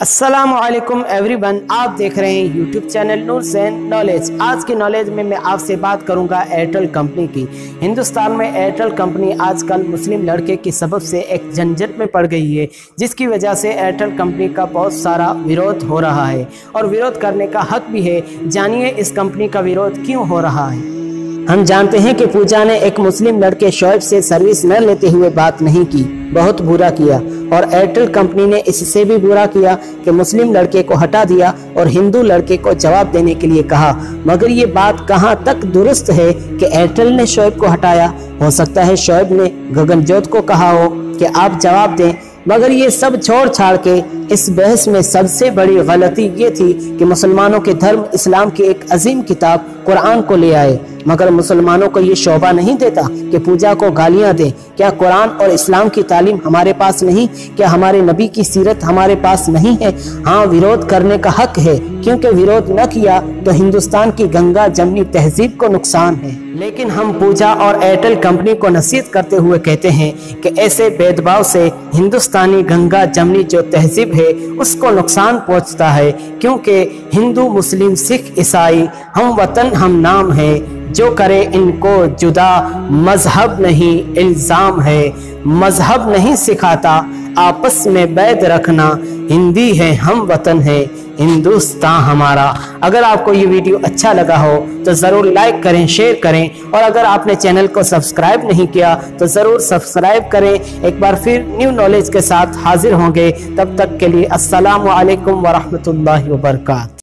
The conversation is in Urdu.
السلام علیکم ایوری ون آپ دیکھ رہے ہیں یوٹیوب چینل نور سین نالج آج کی نالج میں میں آپ سے بات کروں گا ایئرٹیل کمپنی کی۔ ہندوستان میں ایئرٹیل کمپنی آج کل مسلم لڑکے کی سبب سے ایک جھنجھٹ میں پڑ گئی ہے، جس کی وجہ سے ایئرٹیل کمپنی کا بہت سارا ویروت ہو رہا ہے۔ اور ویروت کرنے کا حق بھی ہے۔ جانیے اس کمپنی کا ویروت کیوں ہو رہا ہے؟ ہم جانتے ہیں کہ پوجا نے ایک مسلم لڑکے شعیب سے سروس نہ لیتے ہوئے بات نہیں کی، بہت برا کیا۔ اور ایئرٹیل کمپنی نے اس سے بھی برا کیا کہ مسلم لڑکے کو ہٹا دیا اور ہندو لڑکے کو جواب دینے کے لیے کہا۔ مگر یہ بات کہاں تک درست ہے کہ ایئرٹیل نے شعیب کو ہٹایا؟ ہو سکتا ہے شعیب نے گگن جوت کو کہا ہو کہ آپ جواب دیں مگر یہ سب چھوڑ چھاڑ کے اس بحث میں سب سے بڑی غلطی یہ تھی کہ مسلمانوں کے دھرم اسلام کی ایک عظیم کتاب قرآن کو لے آئے۔ مگر مسلمانوں کو یہ شعبہ نہیں دیتا کہ پوجا کو گالیاں دیں۔ کیا قرآن اور اسلام کی تعلیم ہمارے پاس نہیں؟ کیا ہمارے نبی کی سیرت ہمارے پاس نہیں ہے؟ ہاں ویروت کرنے کا حق ہے۔ کیونکہ ویروت نہ کیا تو ہندوستان کی گنگا جمنی تہذیب کو نقصان ہے۔ لیکن ہم پوجا اور ایئرٹیل کمپنی کو نصیحت کرتے ہوئے کہتے ہیں کہ ایسے بید باؤ سے ہندوستانی گنگا جمنی جو تہذیب ہے، اس کو نقصان پہنچتا ہے۔ کیونکہ ہندو، مسلم، سکھ، عیسائی ہم وطن، ہم نام ہے جو کرے ان کو جدا مذہب نہیں، الزام ہے۔ مذہب نہیں سکھاتا، آپس میں بید رکھنا ہندی ہے ہم وطن ہیں، ہندوستان ہمارا۔ اگر آپ کو یہ ویڈیو اچھا لگا ہو تو ضرور لائک کریں، شیئر کریں۔ اور اگر آپ نے چینل کو سبسکرائب نہیں کیا تو ضرور سبسکرائب کریں۔ ایک بار پھر نیو نالج کے ساتھ حاضر ہوں گے۔ تب تک کے لیے السلام علیکم ورحمۃ اللہ وبرکاتہ۔